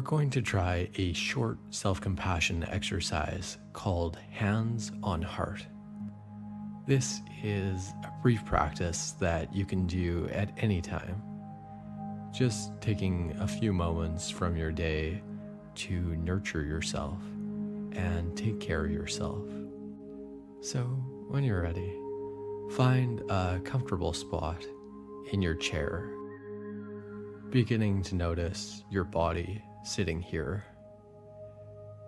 we're going to try a short self compassion exercise called Hands on Heart. This is a brief practice that you can do at any time. Just taking a few moments from your day to nurture yourself and take care of yourself. So, when you're ready, find a comfortable spot in your chair, beginning to notice your body sitting here,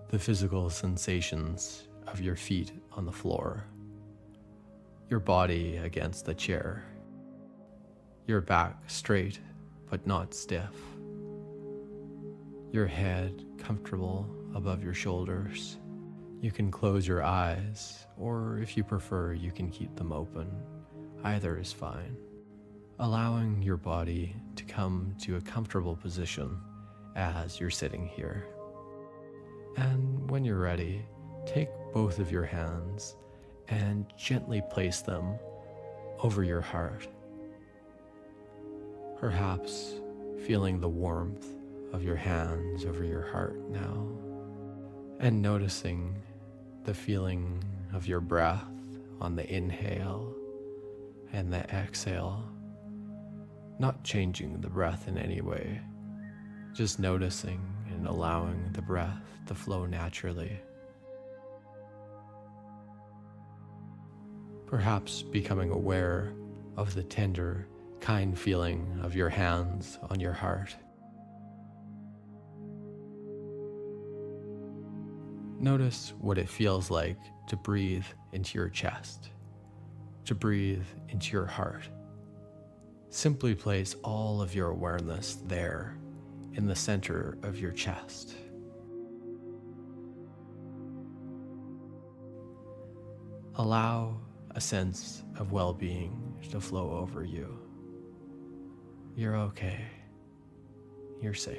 the physical sensations of your feet on the floor, your body against the chair, your back straight but not stiff, your head comfortable above your shoulders. You can close your eyes, or if you prefer, you can keep them open. Either is fine. Allowing your body to come to a comfortable position as you're sitting here. And when you're ready, take both of your hands and gently place them over your heart. Perhaps feeling the warmth of your hands over your heart now, and noticing the feeling of your breath on the inhale and the exhale, not changing the breath in any way just noticing and allowing the breath to flow naturally. Perhaps becoming aware of the tender, kind feeling of your hands on your heart. Notice what it feels like to breathe into your chest, to breathe into your heart. Simply place all of your awareness there in the center of your chest. Allow a sense of well being to flow over you. You're okay. You're safe.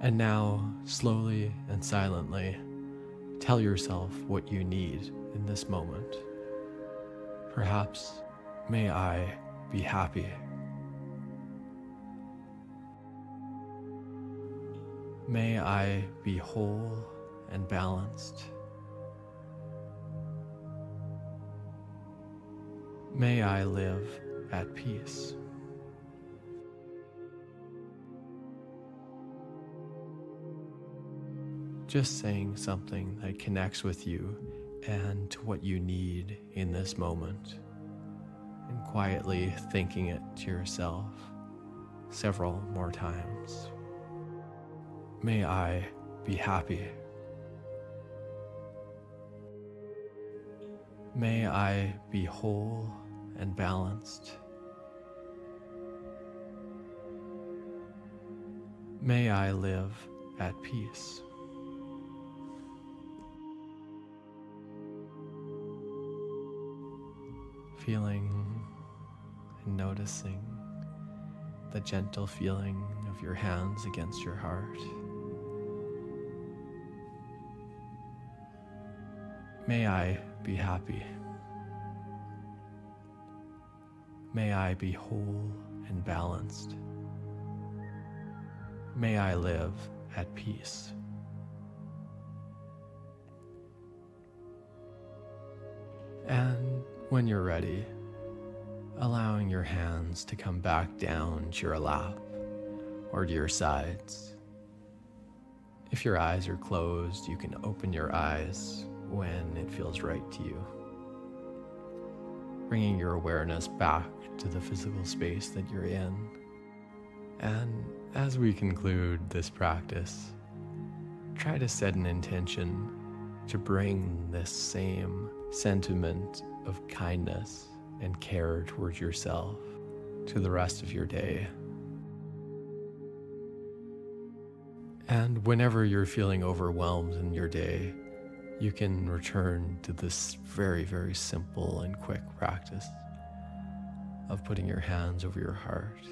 And now, slowly and silently, tell yourself what you need in this moment. Perhaps, may I be happy. May I be whole and balanced. May I live at peace. Just saying something that connects with you and to what you need in this moment, and quietly thinking it to yourself several more times. May I be happy. May I be whole and balanced. May I live at peace. Feeling and noticing the gentle feeling of your hands against your heart. May I be happy. May I be whole and balanced. May I live at peace. And when you're ready, allowing your hands to come back down to your lap or to your sides. If your eyes are closed, you can open your eyes when it feels right to you. Bringing your awareness back to the physical space that you're in. And as we conclude this practice, try to set an intention to bring this same sentiment of kindness and care towards yourself to the rest of your day. And whenever you're feeling overwhelmed in your day, you can return to this very, very simple and quick practice of putting your hands over your heart